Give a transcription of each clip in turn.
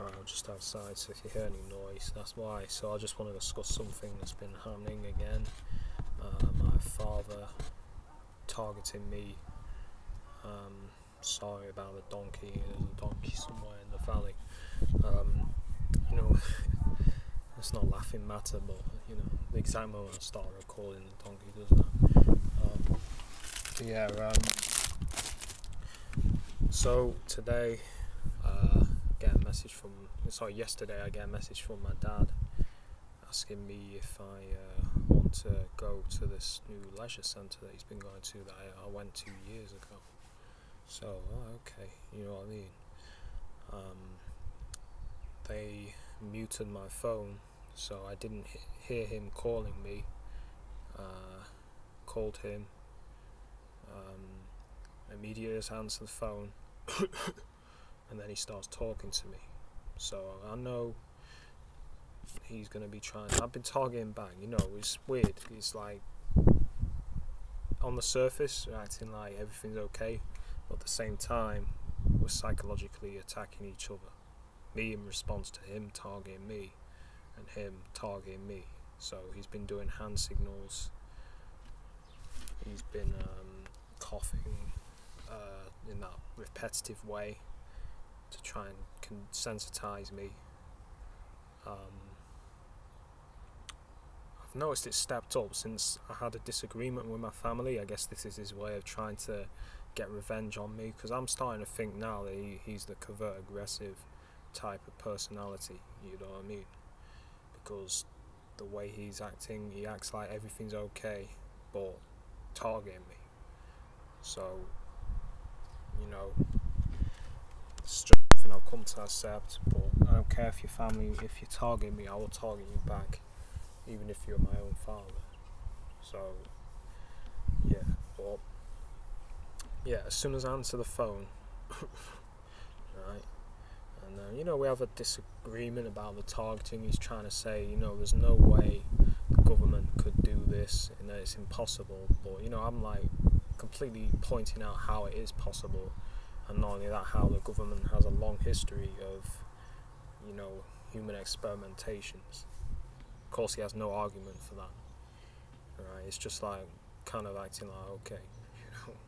I'm just outside, so if you hear any noise, that's why. So I just want to discuss something that's been happening again. Uh, my father targeting me. Um, sorry about the donkey. There's a donkey somewhere in the valley. Um, you know, it's not laughing matter, but you know, the exact moment I start recording, the donkey does that. Um, yeah. Um, so today. Message from sorry yesterday I get a message from my dad asking me if I uh, want to go to this new leisure centre that he's been going to that I, I went to years ago. So oh, okay, you know what I mean. Um, they muted my phone, so I didn't he- hear him calling me. Uh, called him. Um, immediately answered the phone. and then he starts talking to me. So I know he's gonna be trying. I've been targeting back. You know, it's weird. It's like on the surface, acting like everything's okay, but at the same time, we're psychologically attacking each other. Me in response to him targeting me, and him targeting me. So he's been doing hand signals. He's been um, coughing uh, in that repetitive way to try and con- sensitize me. Um, I've noticed it's stepped up since I had a disagreement with my family. I guess this is his way of trying to get revenge on me because I'm starting to think now that he, he's the covert aggressive type of personality, you know what I mean? Because the way he's acting, he acts like everything's okay, but targeting me. So, you know, it's and I'll come to accept. But I don't care if your family, if you target me, I will target you back, even if you're my own father. So, yeah. But yeah, as soon as I answer the phone, right, and uh, you know we have a disagreement about the targeting. He's trying to say, you know, there's no way the government could do this, and that it's impossible. But you know, I'm like completely pointing out how it is possible and not only that, how the government has a long history of, you know, human experimentations. Of course, he has no argument for that. Right? It's just like kind of acting like, okay, you know,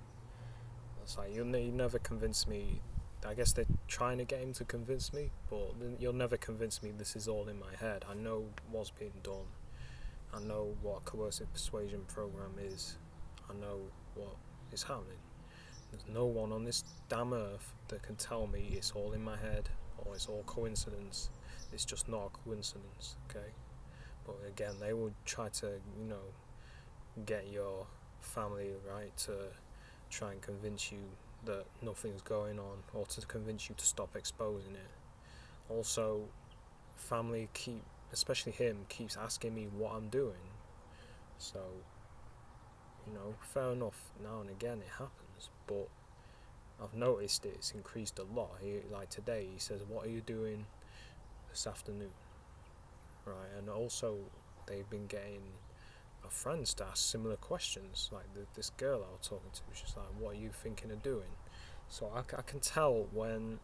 it's like you'll you never convince me. I guess they're trying to get him to convince me, but you'll never convince me this is all in my head. I know what's being done. I know what coercive persuasion program is. I know what is happening. There's no one on this damn earth that can tell me it's all in my head or it's all coincidence. It's just not a coincidence, okay? But again, they will try to, you know, get your family right to try and convince you that nothing's going on or to convince you to stop exposing it. Also, family keep, especially him, keeps asking me what I'm doing. So, you know, fair enough, now and again it happens, but I've noticed it's increased a lot. He, like today, he says, What are you doing this afternoon? Right, and also they've been getting my friends to ask similar questions. Like the, this girl I was talking to, she's like, What are you thinking of doing? So I, I can tell when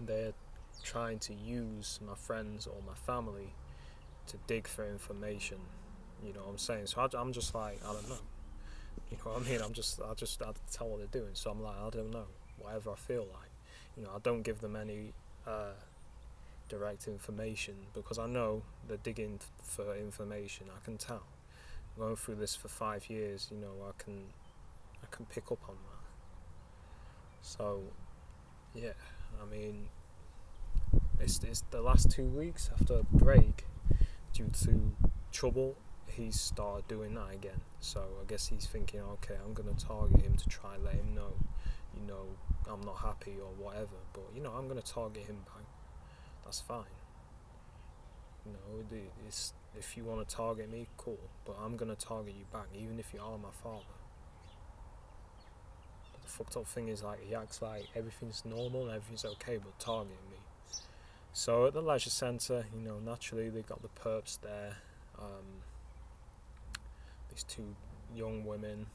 they're trying to use my friends or my family to dig for information. You know what I'm saying? So I, I'm just like, I don't know. You know what I mean? I'm just, I just, I tell what they're doing. So I'm like, I don't know. Whatever I feel like. You know, I don't give them any uh, direct information because I know they're digging for information. I can tell. Going through this for five years, you know, I can, I can pick up on that. So, yeah, I mean, it's, it's the last two weeks after a break due to trouble he's started doing that again. So I guess he's thinking, okay, I'm gonna target him to try and let him know, you know, I'm not happy or whatever. But you know, I'm gonna target him back. That's fine. You know, it's if you want to target me, cool. But I'm gonna target you back, even if you are my father. But the fucked up thing is like he acts like everything's normal, and everything's okay, but targeting me. So at the leisure centre, you know, naturally they got the perps there. Um, these two young women.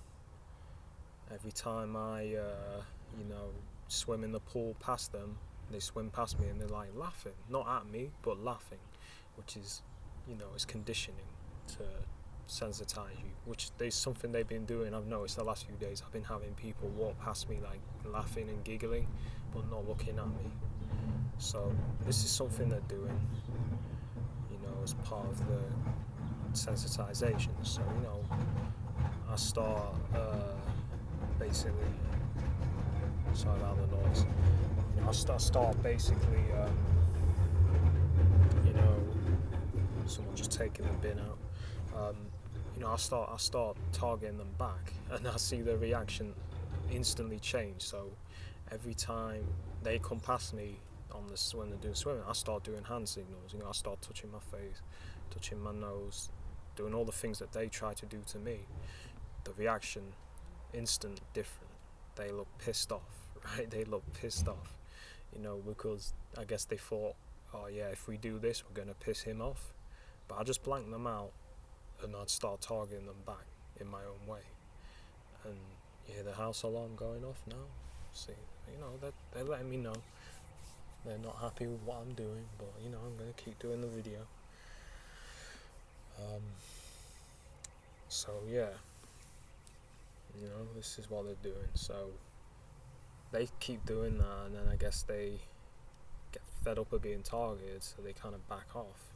Every time I, uh, you know, swim in the pool past them, they swim past me and they're like laughing, not at me, but laughing, which is, you know, it's conditioning to sensitize you, which is something they've been doing. I've noticed the last few days. I've been having people walk past me like laughing and giggling, but not looking at me. So this is something they're doing, you know, as part of the sensitization. So you know, I start uh, basically. Sorry about the noise. You know, I start, start basically, um, you know, someone just taking the bin out. Um, you know, I start I start targeting them back, and I see their reaction instantly change. So every time they come past me on this when they're doing swimming, I start doing hand signals. You know, I start touching my face, touching my nose, doing all the things that they try to do to me. The reaction, instant different. They look pissed off, right? They look pissed off, you know, because I guess they thought, oh yeah, if we do this, we're gonna piss him off. But I just blank them out, and I'd start targeting them back in my own way. And you hear the house alarm going off now. See, you know, they're, they're letting me know they're not happy with what I'm doing, but you know, I'm gonna keep doing the video. Um, so yeah, you know, this is what they're doing. So they keep doing that, and then I guess they get fed up of being targeted, so they kind of back off.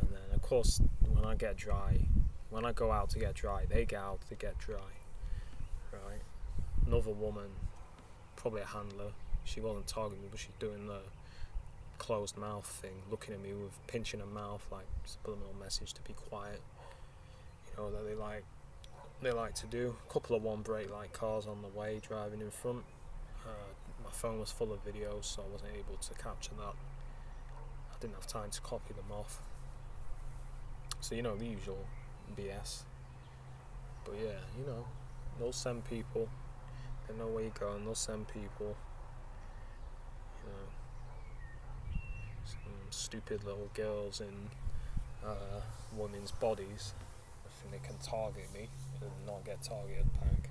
And then, of course, when I get dry, when I go out to get dry, they get out to get dry, right? Another woman, probably a handler, she wasn't targeting me, but she's doing the closed mouth thing, looking at me with pinching her mouth, like subliminal message to be quiet. You know that they like they like to do. A couple of one brake light cars on the way driving in front. Uh, my phone was full of videos, so I wasn't able to capture that. I didn't have time to copy them off. So you know the usual BS. But yeah, you know, they'll send people. They know where you're going. They'll send people. You know, some stupid little girls in uh, women's bodies. I think they can target me and not get targeted back.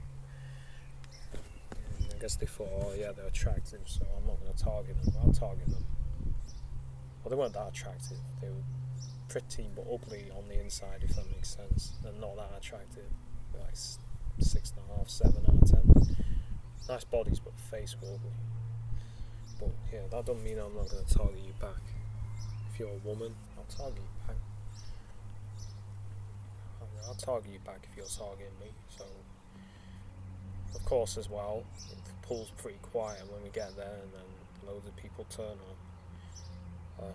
And I guess they thought, oh yeah, they're attractive, so I'm not going to target them. I'll target them. Well, they weren't that attractive. They were pretty but ugly on the inside, if that makes sense. They're not that attractive. They're like six and a half, seven out of ten. Nice bodies, but face were ugly. But yeah, that doesn't mean I'm not going to target you back. If you're a woman, I'll target you back. I'll target you back if you're targeting me. So, of course, as well, the pool's pretty quiet when we get there, and then loads of people turn up. Um,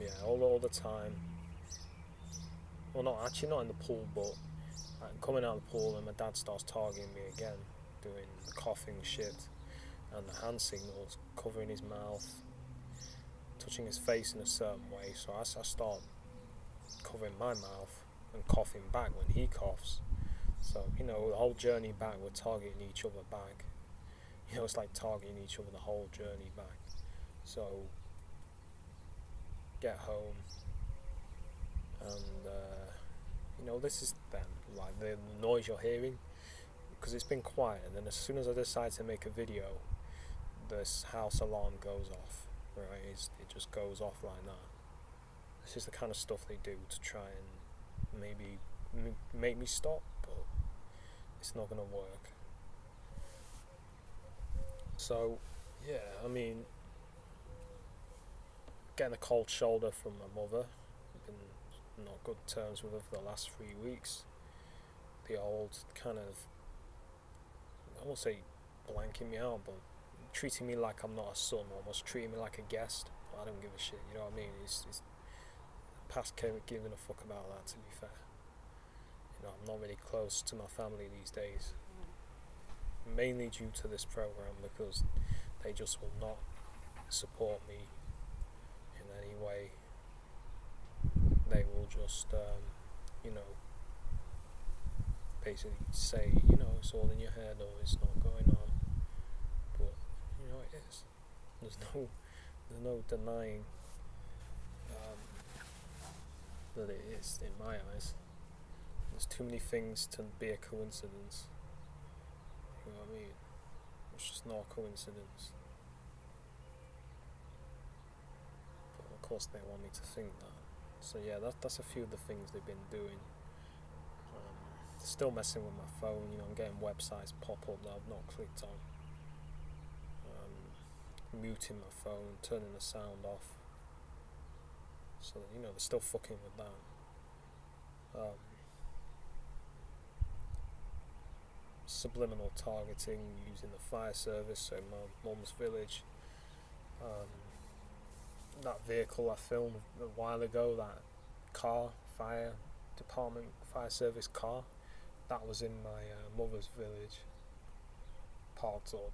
yeah, all, all the time. Well, not actually not in the pool, but I'm coming out of the pool, and my dad starts targeting me again, doing the coughing shit and the hand signals, covering his mouth, touching his face in a certain way. So as I start covering my mouth and coughing back when he coughs, so you know the whole journey back, we're targeting each other back. You know, it's like targeting each other the whole journey back. So get home, and uh, you know this is them like the noise you're hearing because it's been quiet. And then as soon as I decide to make a video, this house alarm goes off, It's, it just goes off like that. This is the kind of stuff they do to try and maybe make me stop, but it's not going to work. So, yeah, I mean, getting a cold shoulder from my mother. Been not good terms with her for the last three weeks. The old kind of, I won't say blanking me out, but treating me like I'm not a son, almost treating me like a guest. I don't give a shit, you know what I mean? It's, it's past giving a fuck about that, to be fair. You know, I'm not really close to my family these days. Mainly due to this program because they just will not support me in any way. They will just, um, you know, basically say, you know, it's all in your head or it's not know it is. There's no, there's no denying um, that it is in my eyes. There's too many things to be a coincidence. You know what I mean? It's just not a coincidence. But of course they want me to think that. So yeah, that, that's a few of the things they've been doing. Um, still messing with my phone, you know, I'm getting websites pop up that I've not clicked on. Muting my phone, turning the sound off. So you know they're still fucking with that. Um, subliminal targeting using the fire service, so my mum's village. Um, that vehicle I filmed a while ago, that car, fire department, fire service car, that was in my uh, mother's village, parked up.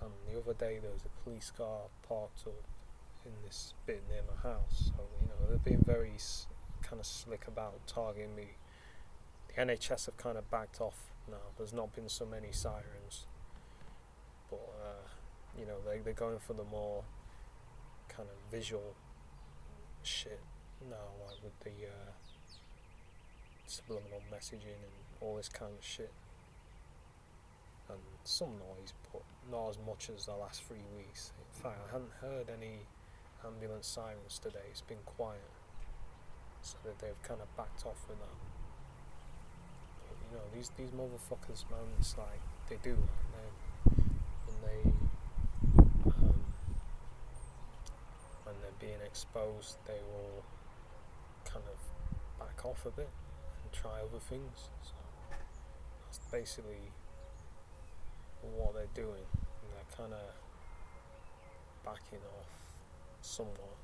And the other day there was a police car parked up in this bit near my house. So you know they've been very kind of slick about targeting me. The NHS have kind of backed off now. There's not been so many sirens, but uh, you know they they're going for the more kind of visual shit now, like with the uh, subliminal messaging and all this kind of shit. And some noise, but not as much as the last three weeks. In fact, I hadn't heard any ambulance sirens today. It's been quiet, so that they've kind of backed off with that. But, you know, these these motherfuckers, man. It's like they do. And they, when they um, when they're being exposed, they will kind of back off a bit and try other things. So that's basically what they're doing. And they're kind of backing off somewhat,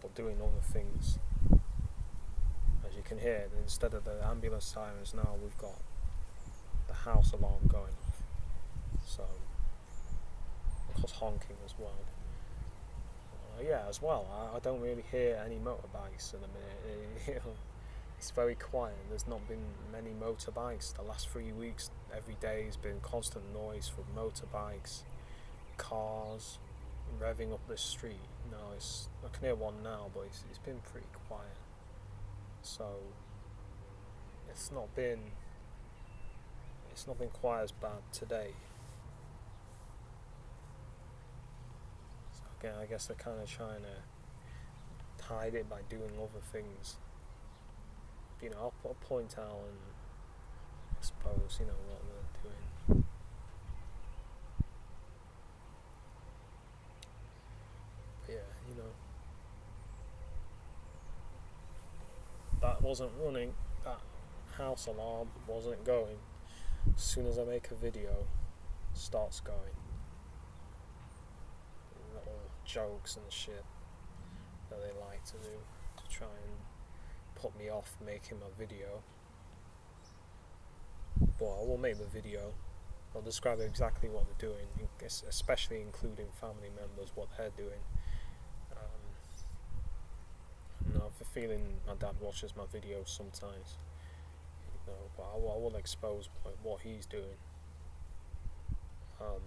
but doing other things. As you can hear, instead of the ambulance sirens now, we've got the house alarm going off. So, of course, honking as well. Uh, yeah, as well. I, I don't really hear any motorbikes in a minute. it's very quiet. There's not been many motorbikes. The last three weeks, every day has been constant noise from motorbikes, cars, revving up the street. No, it's I can hear one now, but it's, it's been pretty quiet. So it's not been it's not been quite as bad today. So again, I guess they're kind of trying to hide it by doing other things. You know, I'll, I'll point out and expose, you know, what they're doing. But yeah, you know, that wasn't running. That house alarm wasn't going. As soon as I make a video, starts going. Little jokes and shit that they like to do to try and put me off making my video. But I will make the video. I'll describe exactly what they're doing, especially including family members, what they're doing. I have a feeling my dad watches my videos sometimes. You know, but I I will expose what, what he's doing. Um,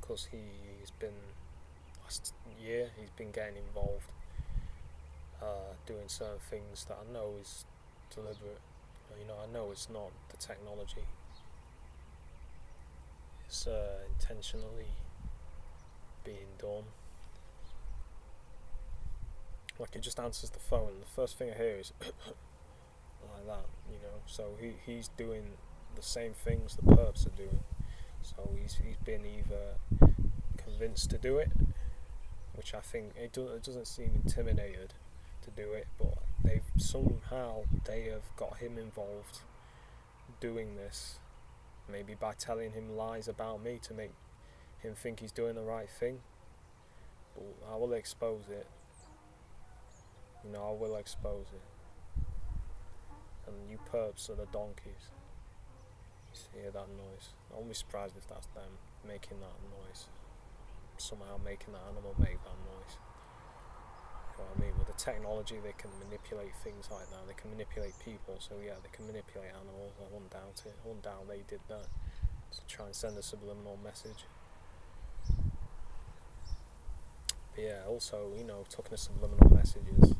because he's been last year he's been getting involved, uh, doing certain things that I know is deliberate. You know, I know it's not the technology. It's uh, intentionally being done. Like he just answers the phone. The first thing I hear is like that, you know. So he, he's doing the same things the perps are doing. So he's he's been either convinced to do it, which I think it, do, it doesn't seem intimidated to do it, but they've somehow they have got him involved doing this, maybe by telling him lies about me to make him think he's doing the right thing. But I will expose it. You know, I will expose it. And you perps are the donkeys. You hear that noise? I won't be surprised if that's them making that noise. Somehow making that animal make that noise. You know what I mean? With the technology, they can manipulate things like that. They can manipulate people. So yeah, they can manipulate animals. I won't doubt it. I won't doubt they did that to try and send a subliminal message. But yeah, also you know, talking of subliminal messages,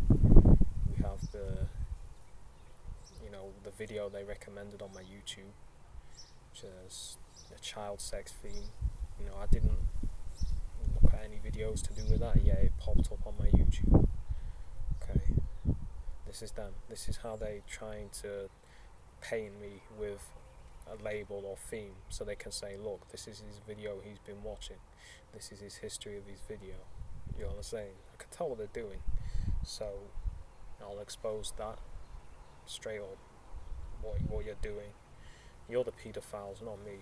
have the you know the video they recommended on my YouTube, which is a child sex theme. You know, I didn't look at any videos to do with that, yeah, it popped up on my YouTube. Okay, this is them. This is how they trying to paint me with a label or theme, so they can say, look, this is his video he's been watching. This is his history of his video. You know what I'm saying? I can tell what they're doing, so I'll expose that straight up. What what you're doing. You're the paedophiles, not me.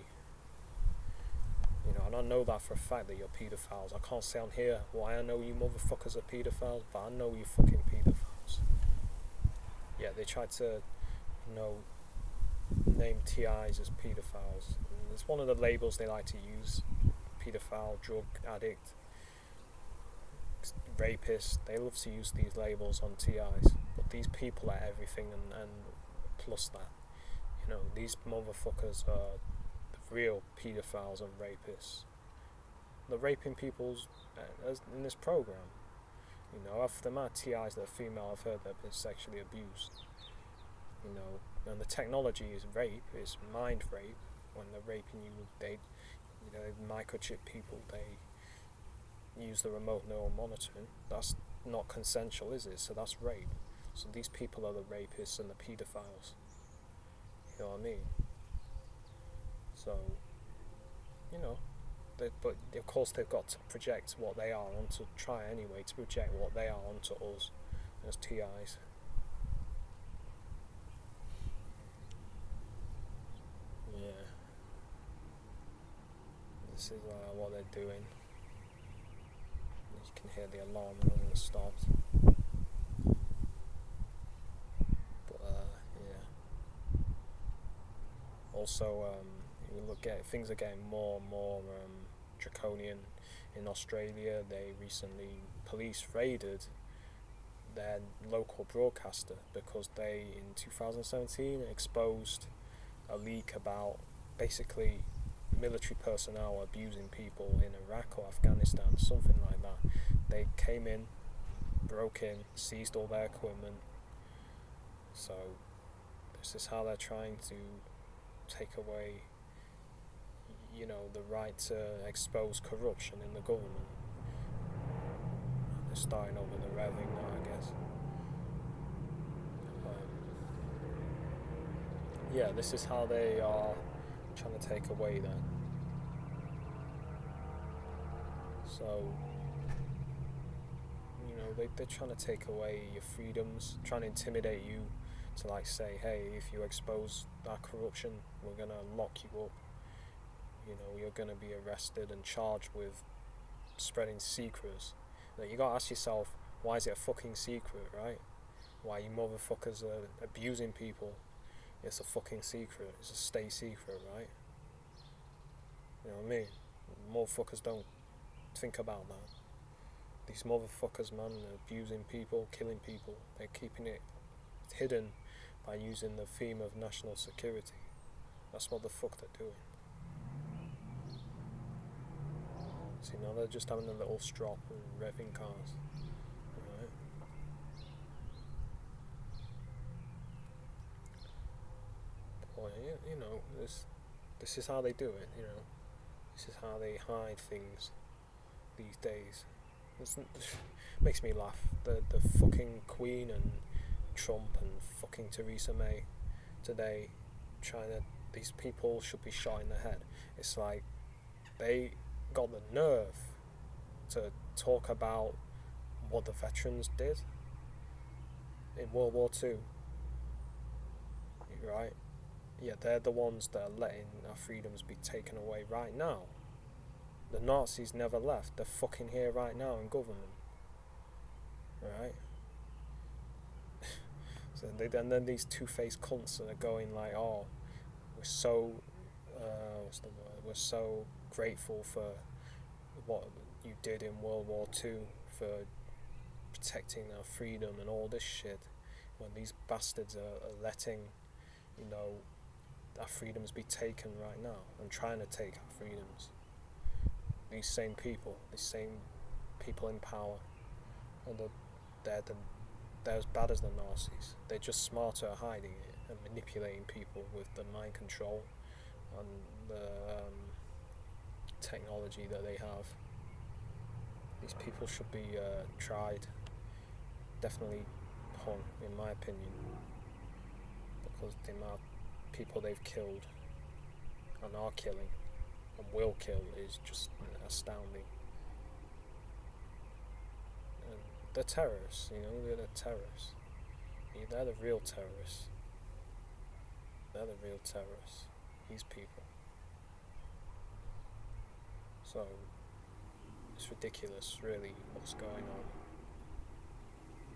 You know, and I know that for a fact that you're paedophiles. I can't say on here why I know you motherfuckers are paedophiles, but I know you fucking paedophiles. Yeah, they tried to, you know, name TIs as paedophiles. It's one of the labels they like to use. Paedophile, drug addict, rapist. They love to use these labels on TIs. But these people are everything and, and plus that. You know, these motherfuckers are real paedophiles and rapists. They're raping people's uh, in this program. You know, the amount of TIs that are female, I've heard they've been sexually abused. You know, and the technology is rape, it's mind rape. When they're raping you, they, you know, they microchip people. They use the remote neural monitoring. That's not consensual, is it? So that's rape. So these people are the rapists and the paedophiles. You know what I mean? So, you know, they, but of course they've got to project what they are onto, try anyway to project what they are onto us as TIs. Yeah. This is uh, what they're doing. Can hear the alarm and it stopped. But uh, yeah. Also, um, you look at things are getting more and more um, draconian in Australia. They recently police raided their local broadcaster because they in 2017 exposed a leak about basically military personnel abusing people in Iraq or Afghanistan, something like that. They came in, broke in, seized all their equipment. So this is how they're trying to take away you know, the right to expose corruption in the government. They're starting over the revving now, I guess. Um, yeah, this is how they are trying to take away that. So, they, they're trying to take away your freedoms, trying to intimidate you to like say, hey, if you expose that corruption, we're gonna lock you up you know, you're going to be arrested and charged with spreading secrets. That you got to ask yourself, why is it a fucking secret, right? Why you motherfuckers are abusing people? It's a fucking secret. It's a state secret, right? You know what I mean? Motherfuckers don't think about that. These motherfuckers, man, abusing people, killing people. They're keeping it hidden by using the theme of national security. That's what the fuck they're doing. See, now they're just having a little strop and revving cars. Boy, you, you know, this, this is how they do it, you know. This is how they hide things these days. It makes me laugh. The, the fucking Queen and Trump and fucking Theresa May today trying to, these people should be shot in the head. It's like they got the nerve to talk about what the veterans did in World War Two. Right? Yeah, they're the ones that are letting our freedoms be taken away right now. The Nazis never left. They're fucking here right now in government. Right? so they, and then these two-faced cunts that are going like, "Oh, we're so, uh, what's the word? We're so grateful for what you did in World War Two for protecting our freedom and all this shit when these bastards are, are letting you know our freedoms be taken right now and trying to take our freedoms these same people these same people in power and they're, they're, the, they're as bad as the Nazis they're just smarter at hiding it and manipulating people with the mind control and the um, technology that they have. these people should be uh, tried, definitely hung, in my opinion, because the amount of people they've killed and are killing and will kill is just astounding. And they're terrorists, you know, they're the terrorists. They're the real terrorists. They're the real terrorists. These people. So it's ridiculous, really, what's going on.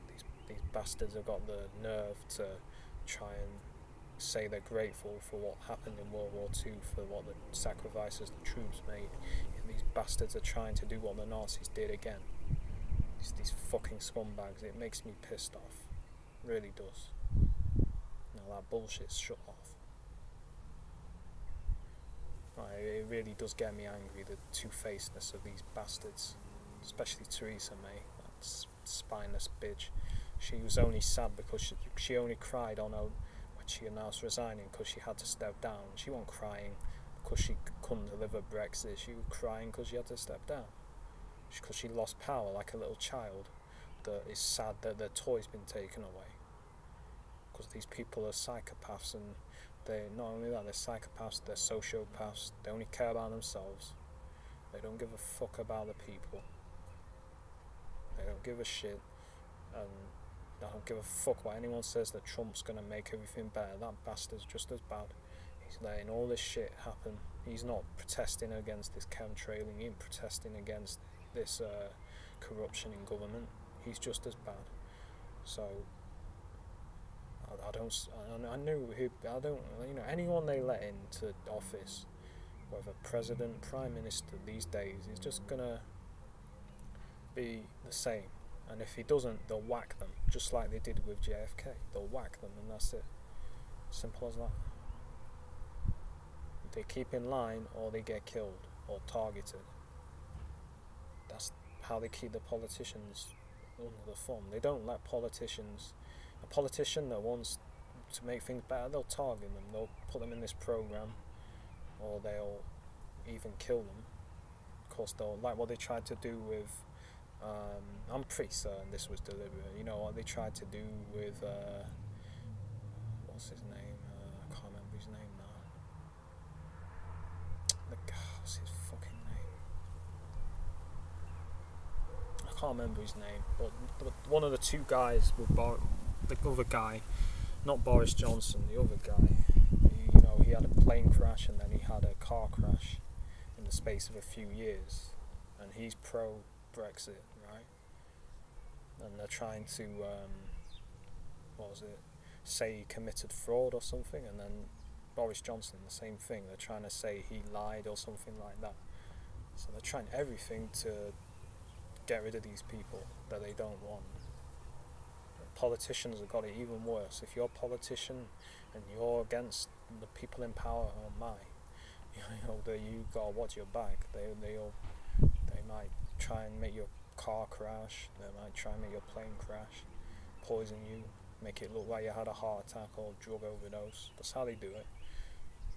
These these bastards have got the nerve to try and say they're grateful for what happened in World War II, for what the sacrifices the troops made, and these bastards are trying to do what the Nazis did again. These, these fucking scumbags. It makes me pissed off. Really does. Now that bullshit's shut off. Like, it really does get me angry, the two-facedness of these bastards. Especially Theresa May, that spineless bitch. She was only sad because she, she only cried on her she announced resigning because she had to step down. She wasn't crying because she couldn't deliver Brexit. She was crying because she had to step down. Because she lost power like a little child that is sad that their toy's been taken away. Because these people are psychopaths and they not only that they're psychopaths, they're sociopaths. They only care about themselves. They don't give a fuck about the people. They don't give a shit, and they don't give a fuck what anyone says that Trump's gonna make everything better. That bastard's just as bad. He's letting all this shit happen. He's not protesting against this chemtrailing. He ain't protesting against this uh, corruption in government. He's just as bad. So I, I don't. I, I know who. I don't. You know anyone they let into office, whether president, prime minister these days, is just gonna be the same. And if he doesn't, they'll whack them, just like they did with JFK. They'll whack them, and that's it. Simple as that. They keep in line, or they get killed or targeted. That's how they keep the politicians under the thumb. They don't let politicians a politician that wants to make things better, they'll target them, they'll put them in this program, or they'll even kill them. Of course, they'll like what they tried to do with. Um, I'm pretty certain this was deliberate. You know what they tried to do with. Uh, what's his name? Uh, I can't remember his name now. The what's his fucking name? I can't remember his name, but, but one of the two guys with the other guy, not Boris Johnson, the other guy. He, you know, he had a plane crash and then he had a car crash in the space of a few years, and he's pro Brexit, right? And they're trying to, um, what was it? Say he committed fraud or something, and then Boris Johnson, the same thing. They're trying to say he lied or something like that. So they're trying everything to get rid of these people that they don't want politicians have got it even worse. If you're a politician and you're against the people in power, oh my, you know you got to watch your back. They they all they might try and make your car crash. They might try and make your plane crash, poison you, make it look like you had a heart attack or drug overdose. That's how they do it.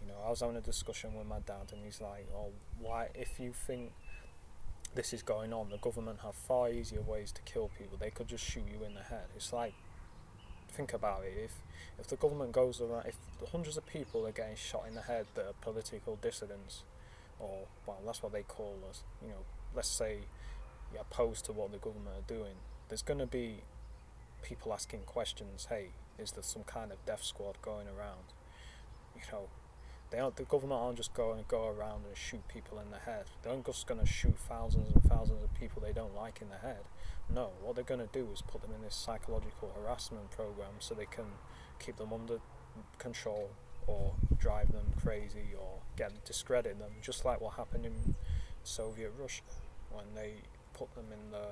You know, I was having a discussion with my dad, and he's like, "Oh, why? If you think this is going on, the government have far easier ways to kill people. They could just shoot you in the head. It's like, think about it. If if the government goes around, if hundreds of people are getting shot in the head that are political dissidents, or well, that's what they call us. You know, let's say you're opposed to what the government are doing. There's going to be people asking questions. Hey, is there some kind of death squad going around? You know, they aren't, the government aren't just going to go around and shoot people in the head. They aren't just going to shoot thousands and thousands of people they don't like in the head. No, what they're going to do is put them in this psychological harassment program so they can keep them under control or drive them crazy or get discredit them, just like what happened in Soviet Russia when they put them in the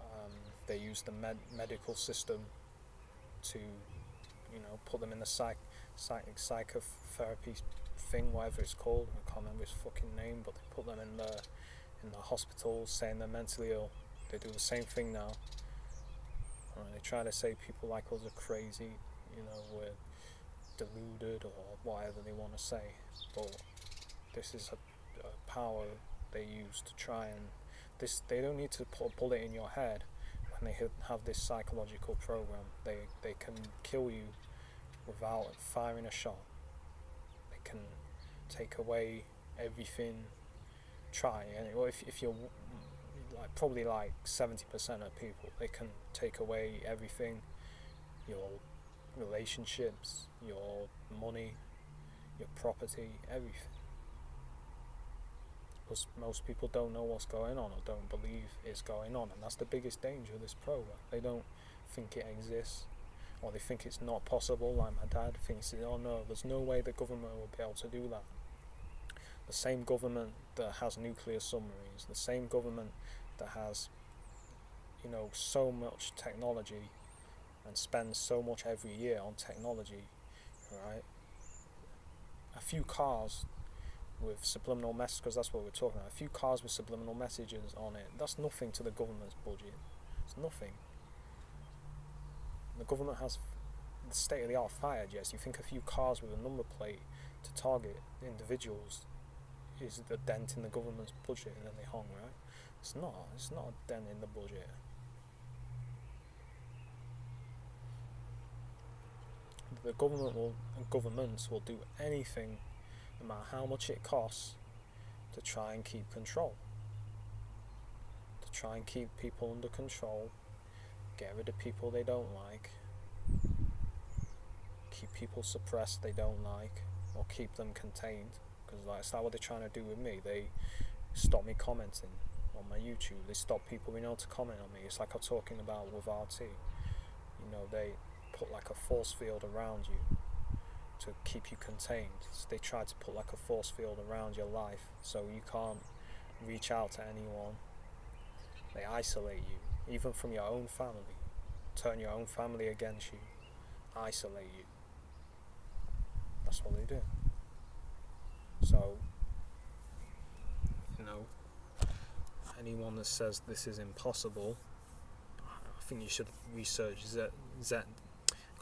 um, they used the med- medical system to you know put them in the psych psych- psychotherapy thing, whatever it's called. I can't remember its fucking name, but they put them in the in the hospital saying they're mentally ill. They do the same thing now. And they try to say people like us are crazy, you know, we're deluded or whatever they want to say. But this is a, a power they use to try and this they don't need to put a bullet in your head when they have this psychological program. They they can kill you without firing a shot. They can take away everything. Try and if if you're like probably like seventy percent of people, they can take away everything. Your relationships, your money, your property, everything because most people don't know what's going on or don't believe it's going on, and that's the biggest danger of this program. They don't think it exists, or they think it's not possible. Like my dad thinks, oh no, there's no way the government will be able to do that. The same government that has nuclear submarines, the same government that has, you know, so much technology and spends so much every year on technology, right? A few cars with subliminal messages, because that's what we're talking about. A few cars with subliminal messages on it, that's nothing to the government's budget. It's nothing. The government has the state of the art fire jets. You think a few cars with a number plate to target individuals is a dent in the government's budget, and then they hung, right? It's not. It's not a dent in the budget. The government will, governments will do anything no matter how much it costs, to try and keep control. To try and keep people under control, get rid of people they don't like, keep people suppressed they don't like, or keep them contained. Because that's not what they're trying to do with me. They stop me commenting on my YouTube. They stop people being able to comment on me. It's like I'm talking about with RT. You know, they put like a force field around you to keep you contained. So they try to put like a force field around your life so you can't reach out to anyone. They isolate you, even from your own family. Turn your own family against you, isolate you. That's what they do. So, you know, anyone that says this is impossible, I think you should research Zen, Zen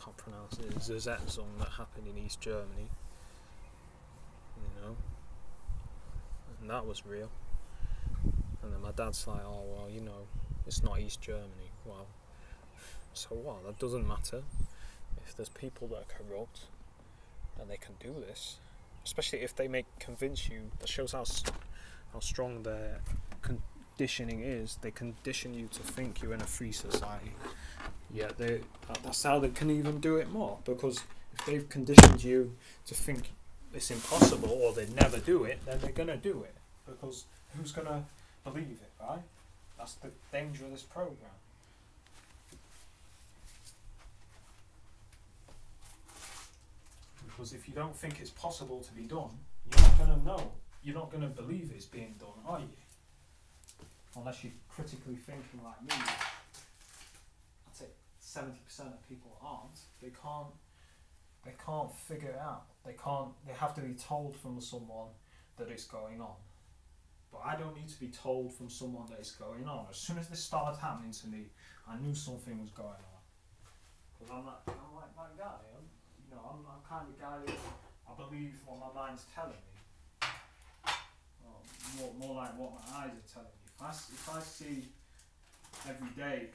can't pronounce it, Zersetzung that happened in East Germany. You know, and that was real. And then my dad's like, oh well, you know, it's not East Germany. Well, so what? That doesn't matter. If there's people that are corrupt, and they can do this, especially if they make convince you. That shows how how strong their conditioning is. They condition you to think you're in a free society yeah, they, that's how they can even do it more because if they've conditioned you to think it's impossible or they never do it, then they're gonna do it because who's gonna believe it, right? That's the danger of this program. Because if you don't think it's possible to be done, you're not gonna know. You're not gonna believe it's being done, are you? Unless you're critically thinking like me seventy percent of people aren't. They can't. They can't figure it out. They can't. They have to be told from someone that it's going on. But I don't need to be told from someone that it's going on. As soon as this started happening to me, I knew something was going on. Because I'm like, I'm like that guy. I'm, you know, I'm that kind of guy that I believe what my mind's telling me. Well, more, more like what my eyes are telling me. If I, if I see every day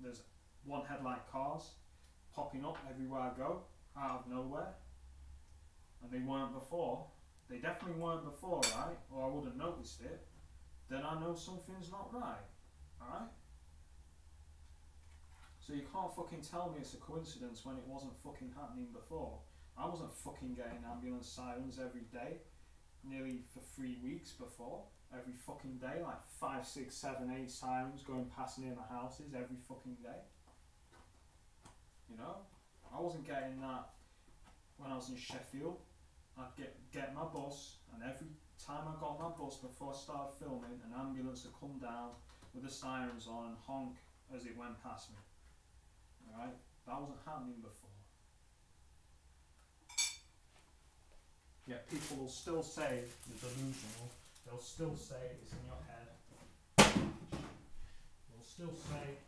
there's one headlight cars popping up everywhere I go, out of nowhere. And they weren't before. They definitely weren't before, right? Or I would have noticed it. Then I know something's not right. Alright? So you can't fucking tell me it's a coincidence when it wasn't fucking happening before. I wasn't fucking getting ambulance sirens every day, nearly for three weeks before. Every fucking day, like five, six, seven, eight sirens going past near my houses every fucking day. You know, I wasn't getting that when I was in Sheffield. I'd get get my bus, and every time I got my bus before I started filming, an ambulance would come down with the sirens on and honk as it went past me. Alright, that wasn't happening before. Yet people will still say you're delusional. They'll still say it's in your head. They'll still say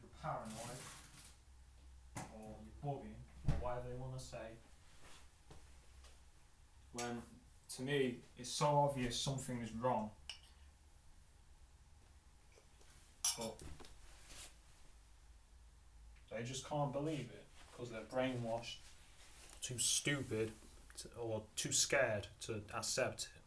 you're paranoid ball game or whatever they want to say. When to me it's so obvious something is wrong. But they just can't believe it because they're brainwashed. Too stupid to, or too scared to accept it.